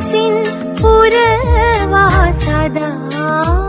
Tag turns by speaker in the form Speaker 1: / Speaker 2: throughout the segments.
Speaker 1: සිසින් පුරවා සදා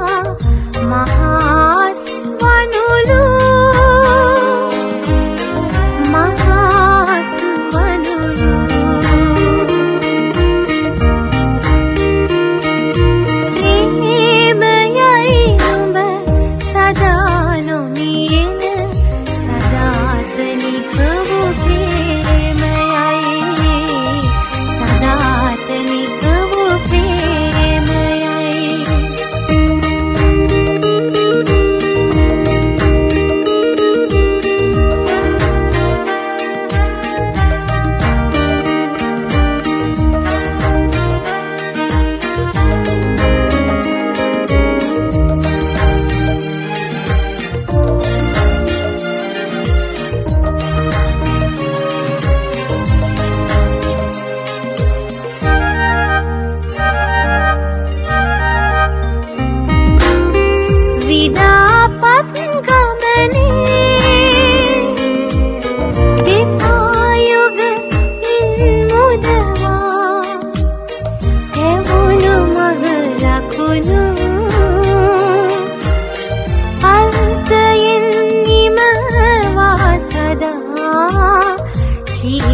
Speaker 1: see.